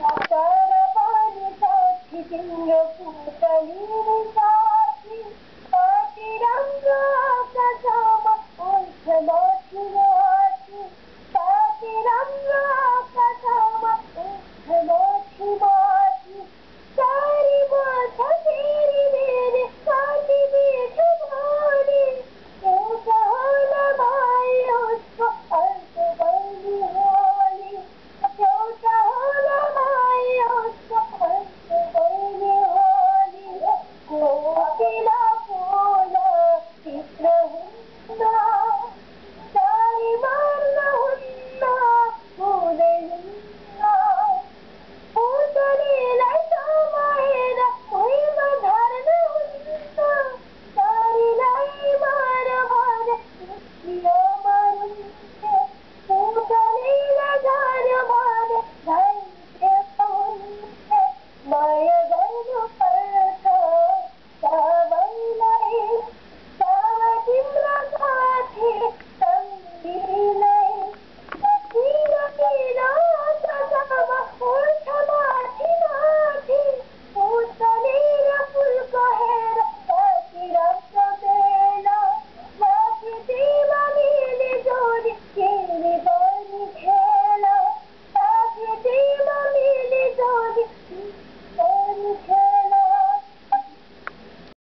Sara, Sara, Sara, Sara, Sara, Sara, Sara, Sara, Sara, Sara, Sara, Okay.